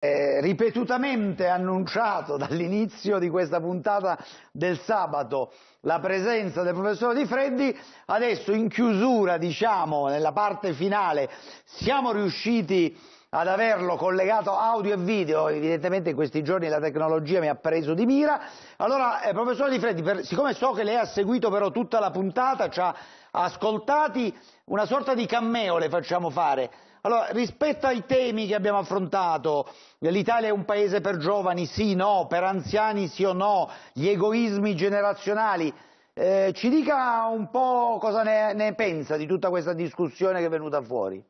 eh, ripetutamente annunciato dall'inizio di questa puntata del sabato la presenza del professor Di Freddi, adesso in chiusura, diciamo, nella parte finale, siamo riusciti ad averlo collegato audio e video, evidentemente in questi giorni la tecnologia mi ha preso di mira. Allora, eh, professor Di Freddi, per, siccome so che lei ha seguito però tutta la puntata, ci ha ascoltati, una sorta di cammeo le facciamo fare. Allora, rispetto ai temi che abbiamo affrontato, l'Italia è un paese per giovani, sì, no, per anziani, sì o no, gli egoismi generazionali, eh, ci dica un po' cosa ne, ne pensa di tutta questa discussione che è venuta fuori.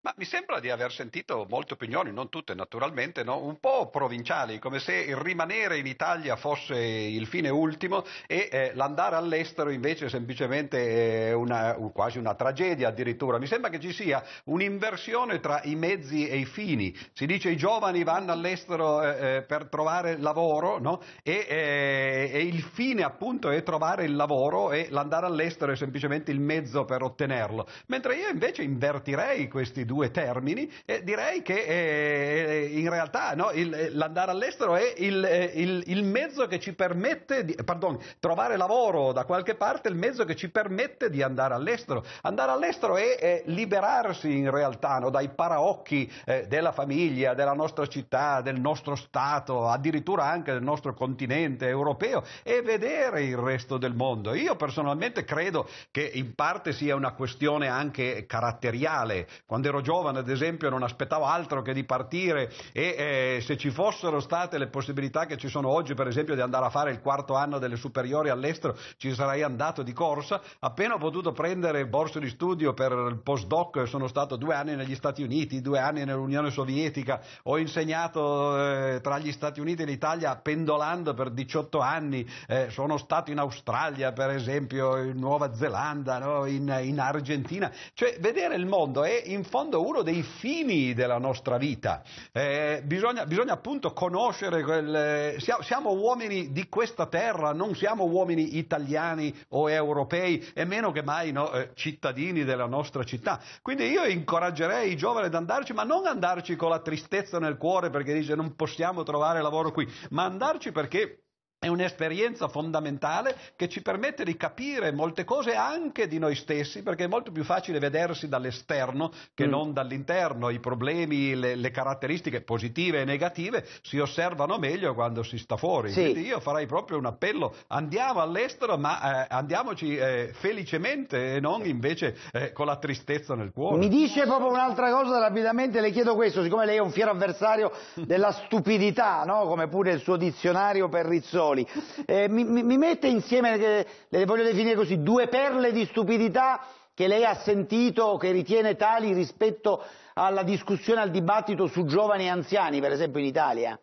Ma mi sembra di aver sentito molte opinioni, non tutte naturalmente, no? un po' provinciali, come se il rimanere in Italia fosse il fine ultimo e eh, l'andare all'estero invece semplicemente è una, quasi una tragedia addirittura. Mi sembra che ci sia un'inversione tra i mezzi e i fini. Si dice i giovani vanno all'estero eh, eh per trovare lavoro no? e, eh, e, il fine appunto è trovare il lavoro e l'andare all'estero è semplicemente il mezzo per ottenerlo. Mentre io invece invertirei questi due due termini, eh, direi che eh, in realtà no, il, l'andare all'estero è il, eh, il, il, mezzo che ci permette di, pardon, trovare lavoro da qualche parte, il mezzo che ci permette di andare all'estero. Andare all'estero è, è liberarsi in realtà no, dai paraocchi eh, della famiglia, della nostra città, del nostro Stato, addirittura anche del nostro continente europeo e vedere il resto del mondo. Io personalmente credo che in parte sia una questione anche caratteriale. Quando ero giovane ad esempio non aspettavo altro che di partire e eh, se ci fossero state le possibilità che ci sono oggi per esempio di andare a fare il quarto anno delle superiori all'estero ci sarei andato di corsa appena ho potuto prendere borse di studio per il postdoc sono stato due anni negli Stati Uniti due anni nell'Unione Sovietica ho insegnato eh, tra gli Stati Uniti e l'Italia pendolando per 18 anni eh, sono stato in Australia per esempio in Nuova Zelanda no? in, in Argentina cioè vedere il mondo è in fondo uno dei fini della nostra vita. Eh, bisogna, bisogna, appunto conoscere, quel, siamo, siamo, uomini di questa terra, non siamo uomini italiani o europei e meno che mai no, eh, cittadini della nostra città. Quindi io incoraggerei i giovani ad andarci, ma non andarci con la tristezza nel cuore perché dice non possiamo trovare lavoro qui, ma andarci perché è un'esperienza fondamentale che ci permette di capire molte cose anche di noi stessi, perché è molto più facile vedersi dall'esterno che mm. non dall'interno. I problemi, le, le, caratteristiche positive e negative si osservano meglio quando si sta fuori. Sì. Quindi io farei proprio un appello, andiamo all'estero, ma eh, andiamoci eh, felicemente e non invece eh, con la tristezza nel cuore. Mi dice proprio un'altra cosa rapidamente, le chiedo questo, siccome lei è un fiero avversario della stupidità, no? come pure il suo dizionario per Rizzoli Soli. Eh, mi, mi, mette insieme, eh, le voglio definire così, due perle di stupidità che lei ha sentito che ritiene tali rispetto alla discussione, al dibattito su giovani e anziani, per esempio in Italia?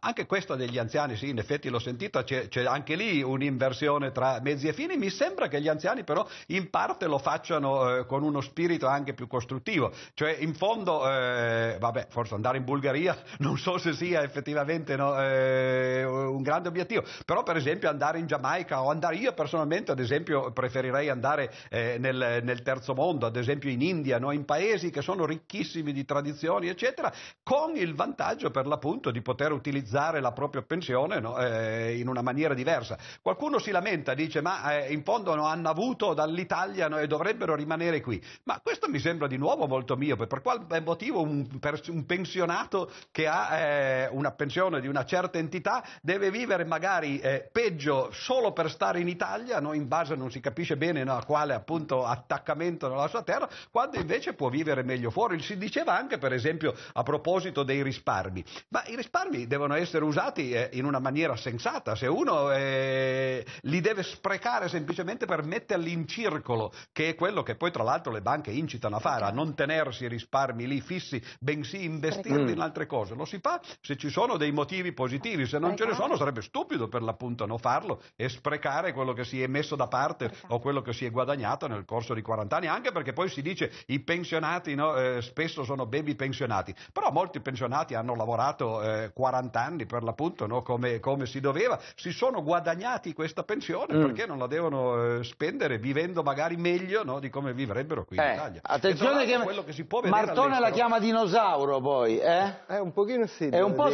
Anche questo degli anziani, sì, in effetti l'ho sentito, c'è, c'è, anche lì un'inversione tra mezzi e fini. Mi sembra che gli anziani però in parte lo facciano eh, con uno spirito anche più costruttivo. Cioè, in fondo, eh, vabbè, forse andare in Bulgaria non so se sia effettivamente no, eh, un grande obiettivo, però per esempio andare in Giamaica o andare, io personalmente ad esempio preferirei andare eh, nel, nel, terzo mondo, ad esempio in India, no, in paesi che sono ricchissimi di tradizioni, eccetera, con il vantaggio per l'appunto di poter utilizzare utilizzare la propria pensione no? eh, in una maniera diversa. Qualcuno si lamenta, dice ma eh, in fondo no, hanno avuto dall'Italia no, e dovrebbero rimanere qui. Ma questo mi sembra di nuovo molto miope. Per quale motivo un, per, un pensionato che ha eh, una pensione di una certa entità deve vivere magari eh, peggio solo per stare in Italia, in base non si capisce bene a quale appunto attaccamento nella sua terra, quando invece può vivere meglio fuori. Si diceva anche per esempio a proposito dei risparmi, ma i risparmi devono devono essere usati eh, in una maniera sensata. Se uno eh, li deve sprecare semplicemente per metterli in circolo, che è quello che poi tra l'altro le banche incitano a fare, a non tenersi i risparmi lì fissi, bensì investirli in altre cose. Lo si fa se ci sono dei motivi positivi, se non ce ne sono sarebbe stupido per l'appunto non farlo e sprecare quello che si è messo da parte o quello che si è guadagnato nel corso di 40 anni, anche perché poi si dice i pensionati no, eh, spesso sono baby pensionati, però molti pensionati hanno lavorato 40 eh, 60 anni per l'appunto no? come, come, si doveva, si sono guadagnati questa pensione mm. perché non la devono eh, spendere vivendo magari meglio no? di come vivrebbero qui in eh, Italia. Attenzione che, che Martone la chiama dinosauro poi, eh? Eh, un pochino sì. È un po'